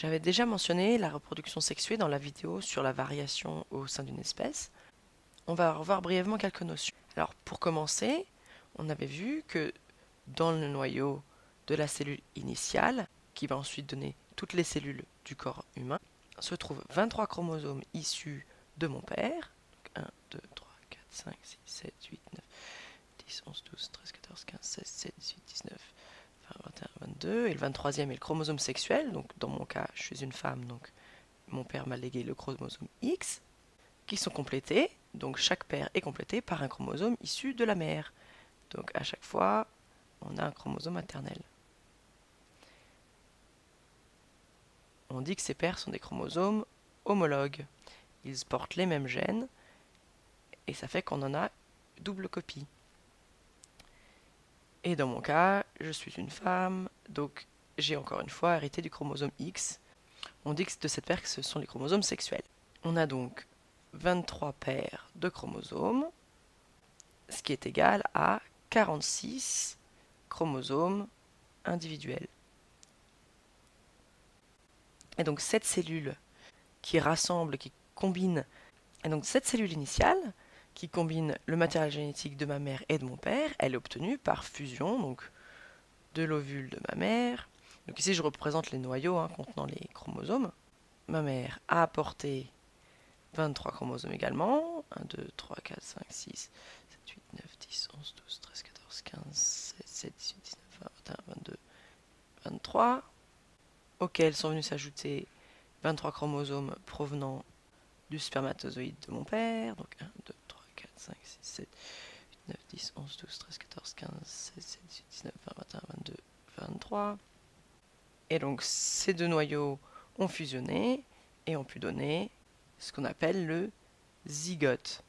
J'avais déjà mentionné la reproduction sexuée dans la vidéo sur la variation au sein d'une espèce. On va revoir brièvement quelques notions. Alors pour commencer, on avait vu que dans le noyau de la cellule initiale, qui va ensuite donner toutes les cellules du corps humain, se trouvent 23 chromosomes issus de mon père. 1, 2, 3, 4, 5, 6, 7, 8, 9, 10, 11, 12, 13, 14, 15, 16, 17, 18, 19, 20, 21, 22. Et le 23e est le chromosome sexuel. Donc dans mon cas, je suis une femme, donc mon père m'a légué le chromosome X, qui sont complétés. Donc chaque père est complété par un chromosome issu de la mère. Donc à chaque fois, on a un chromosome maternel. On dit que ces paires sont des chromosomes homologues. Ils portent les mêmes gènes et ça fait qu'on en a double copie. Et dans mon cas, je suis une femme, donc j'ai encore une fois hérité du chromosome X. On dit que de cette paire que ce sont les chromosomes sexuels. On a donc 23 paires de chromosomes, ce qui est égal à 46 chromosomes individuels. Et donc cette cellule qui rassemble, qui combine, et donc cette cellule initiale qui combine le matériel génétique de ma mère et de mon père, elle est obtenue par fusion donc de l'ovule de ma mère. Donc ici je représente les noyaux hein, contenant les chromosomes. Ma mère a apporté 23 chromosomes également. 1, 2, 3, 4, 5, 6, 7, 8, 9, 10, 11, 12, 13, 14, 15, 16, 17, 18, 19, 20, 21, 22, 23 auxquels sont venus s'ajouter 23 chromosomes provenant du spermatozoïde de mon père. Donc 1, 2, 3, 4, 5, 6, 7, 8, 9, 10, 11, 12, 13, 14, 15, 16, 17, 18, 19, 20, 21, 22, 23. Et donc ces deux noyaux ont fusionné et ont pu donner ce qu'on appelle le zygote.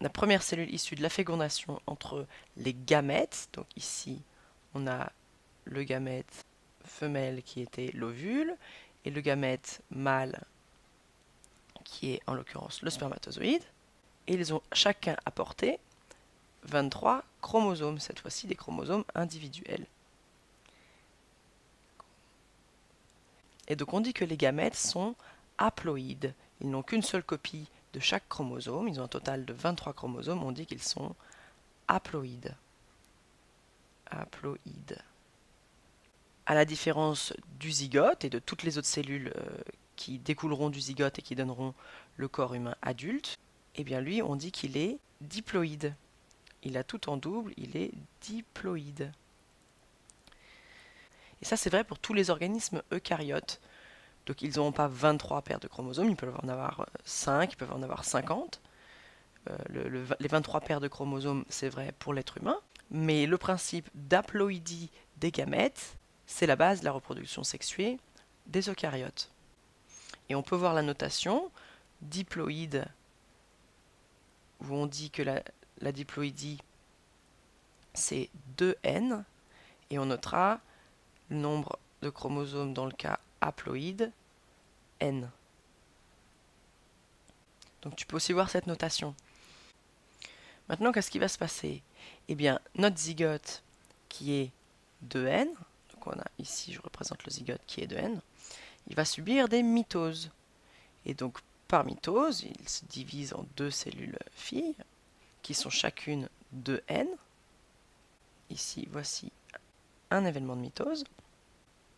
La première cellule issue de la fécondation entre les gamètes, donc ici on a le gamète femelle qui était l'ovule et le gamète mâle qui est en l'occurrence le spermatozoïde. Et ils ont chacun apporté 23 chromosomes, cette fois-ci des chromosomes individuels. Et donc on dit que les gamètes sont haploïdes. Ils n'ont qu'une seule copie de chaque chromosome. Ils ont un total de 23 chromosomes. On dit qu'ils sont haploïdes. Haploïdes à la différence du zygote et de toutes les autres cellules euh, qui découleront du zygote et qui donneront le corps humain adulte, eh bien lui, on dit qu'il est diploïde. Il a tout en double, il est diploïde. Et ça, c'est vrai pour tous les organismes eucaryotes. Donc ils n'auront pas 23 paires de chromosomes, ils peuvent en avoir 5, ils peuvent en avoir 50. Euh, les 23 paires de chromosomes, c'est vrai pour l'être humain. Mais le principe d'aploïdie des gamètes, c'est la base de la reproduction sexuée des eucaryotes. Et on peut voir la notation diploïde, où on dit que la, diploïdie, c'est 2n, et on notera le nombre de chromosomes dans le cas haploïde, n. Donc tu peux aussi voir cette notation. Maintenant, qu'est-ce qui va se passer? Eh bien, notre zygote, qui est 2n, a ici, je représente le zygote qui est de N, il va subir des mitoses. Et donc, par mitose, il se divise en deux cellules filles, qui sont chacune de N. Ici, voici un événement de mitose.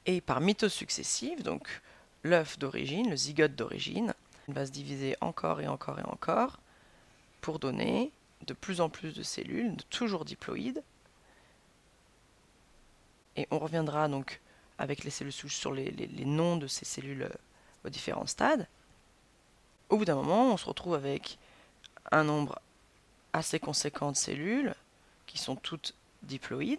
Et par mitose successive, donc l'œuf d'origine, le zygote d'origine, va se diviser encore et encore et encore pour donner de plus en plus de cellules, toujours diploïdes, et on reviendra donc avec les cellules souches sur les, noms de ces cellules euh, aux différents stades. Au bout d'un moment, on se retrouve avec un nombre assez conséquent de cellules qui sont toutes diploïdes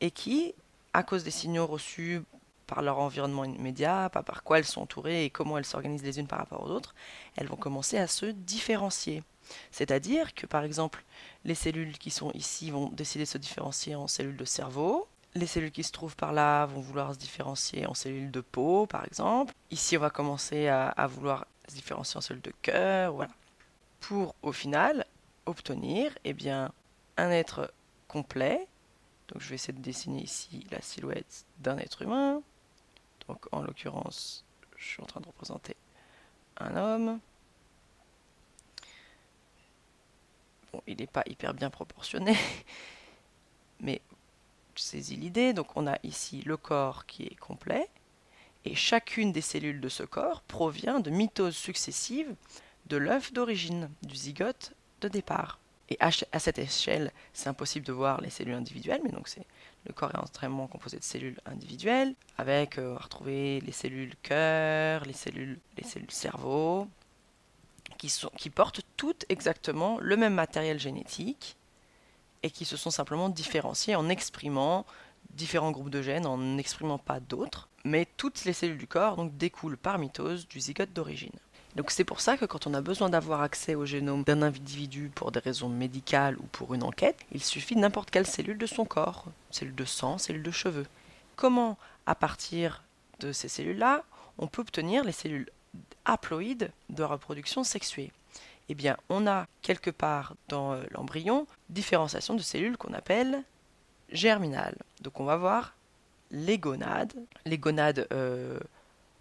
et qui, à cause des signaux reçus par leur environnement immédiat, par quoi elles sont entourées et comment elles s'organisent les unes par rapport aux autres, elles vont commencer à se différencier. C'est-à-dire que par exemple, les cellules qui sont ici vont décider de se différencier en cellules de cerveau, les cellules qui se trouvent par là vont vouloir se différencier en cellules de peau, par exemple. Ici, on va commencer à, vouloir se différencier en cellules de cœur, voilà. Pour, au final, obtenir eh bien, un être complet, Donc je vais essayer de dessiner ici la silhouette d'un être humain. Donc en l'occurrence, je suis en train de représenter un homme. Bon, il n'est pas hyper bien proportionné, mais je saisis l'idée. Donc on a ici le corps qui est complet, et chacune des cellules de ce corps provient de mitoses successives de l'œuf d'origine, du zygote départ. Et à, cette échelle, c'est impossible de voir les cellules individuelles, mais donc c'est le corps est extrêmement composé de cellules individuelles, avec euh, on va retrouver les cellules cœur, les cellules, les cellules cerveau, qui, qui portent toutes exactement le même matériel génétique et qui se sont simplement différenciées en exprimant différents groupes de gènes, en n'exprimant pas d'autres, mais toutes les cellules du corps donc découlent par mitose du zygote d'origine. Donc c'est pour ça que quand on a besoin d'avoir accès au génome d'un individu pour des raisons médicales ou pour une enquête, il suffit n'importe quelle cellule de son corps, cellule de sang, cellule de cheveux. Comment, à partir de ces cellules-là, on peut obtenir les cellules haploïdes de reproduction sexuée? Eh bien, on a quelque part dans euh, l'embryon différenciation de cellules qu'on appelle germinales. Donc on va voir les gonades. Les gonades euh,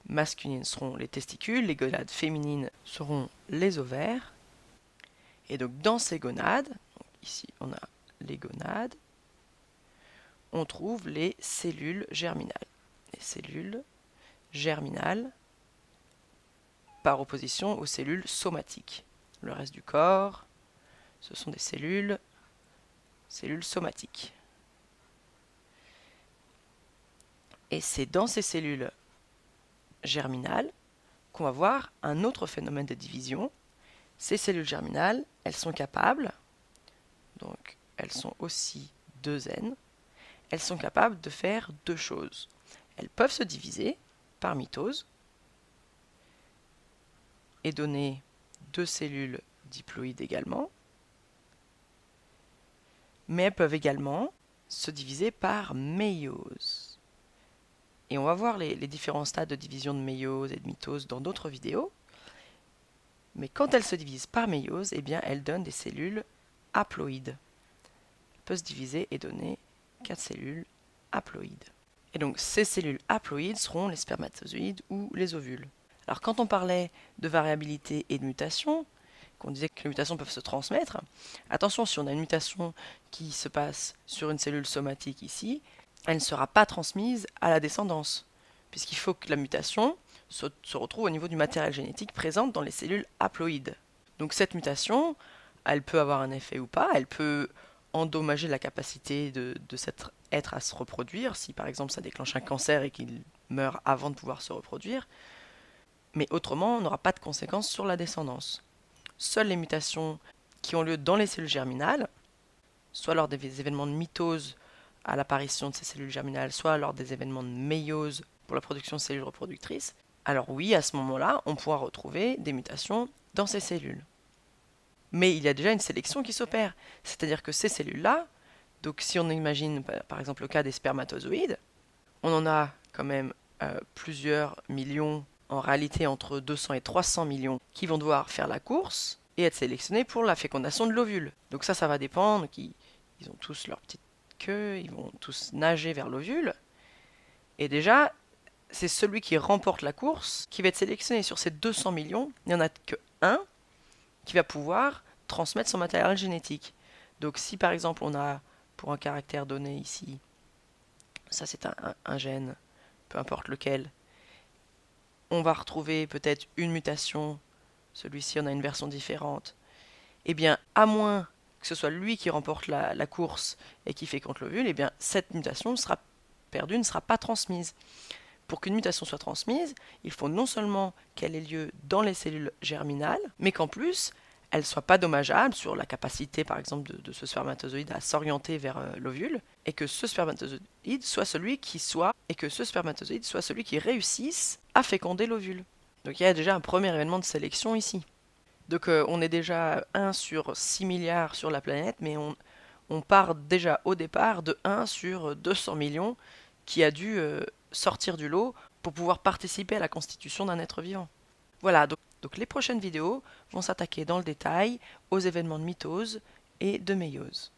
masculines seront les testicules, les gonades féminines seront les ovaires. Et donc dans ces gonades, ici on a les gonades, on trouve les cellules germinales. Les cellules germinales par opposition aux cellules somatiques. Le reste du corps, ce sont des cellules, cellules somatiques. Et c'est dans ces cellules germinales qu'on va voir un autre phénomène de division. Ces cellules germinales, elles sont capables, donc elles sont aussi deux N, elles sont capables de faire deux choses. Elles peuvent se diviser par mitose et donner deux cellules diploïdes également, mais elles peuvent également se diviser par méiose. Et on va voir les, différents stades de division de méiose et de mitose dans d'autres vidéos. Mais quand elles se divisent par méiose, eh bien, elles donnent des cellules haploïdes. Elles peuvent se diviser et donner quatre cellules haploïdes. Et donc ces cellules haploïdes seront les spermatozoïdes ou les ovules. Alors quand on parlait de variabilité et de mutation, qu'on disait que les mutations peuvent se transmettre, attention, si on a une mutation qui se passe sur une cellule somatique ici, elle ne sera pas transmise à la descendance, puisqu'il faut que la mutation se, retrouve au niveau du matériel génétique présent dans les cellules haploïdes. Donc cette mutation, elle peut avoir un effet ou pas, elle peut endommager la capacité de, cet être à se reproduire, si par exemple ça déclenche un cancer et qu'il meurt avant de pouvoir se reproduire, mais autrement on n'aura pas de conséquences sur la descendance. Seules les mutations qui ont lieu dans les cellules germinales, soit lors des événements de mitose à l'apparition de ces cellules germinales, soit lors des événements de méiose pour la production de cellules reproductrices, alors oui, à ce moment-là, on pourra retrouver des mutations dans ces cellules. Mais il y a déjà une sélection qui s'opère. C'est-à-dire que ces cellules-là, donc si on imagine par exemple le cas des spermatozoïdes, on en a quand même euh, plusieurs millions, en réalité entre 200 et 300 millions, qui vont devoir faire la course et être sélectionnés pour la fécondation de l'ovule. Donc ça, ça va dépendre, ils, ils ont tous leur petite ils vont tous nager vers l'ovule. Et déjà, c'est celui qui remporte la course qui va être sélectionné sur ces 200 millions. Il n'y en a que un qui va pouvoir transmettre son matériel génétique. Donc si par exemple on a pour un caractère donné ici, ça c'est un, gène, peu importe lequel, on va retrouver peut-être une mutation, celui-ci on a une version différente, eh bien à moins que ce soit lui qui remporte la, course et qui fait contre l'ovule, eh bien cette mutation sera perdue, ne sera pas transmise. Pour qu'une mutation soit transmise, il faut non seulement qu'elle ait lieu dans les cellules germinales, mais qu'en plus, elle soit pas dommageable sur la capacité, par exemple, de, ce spermatozoïde à s'orienter vers euh, l'ovule, et que ce spermatozoïde soit celui qui soit, et que ce spermatozoïde soit celui qui réussisse à féconder l'ovule. Donc il y a déjà un premier événement de sélection ici. Donc on est déjà 1 sur 6 milliards sur la planète, mais on, part déjà au départ de 1 sur 200 millions qui a dû euh, sortir du lot pour pouvoir participer à la constitution d'un être vivant. Voilà, donc les prochaines vidéos vont s'attaquer dans le détail aux événements de mitose et de méiose.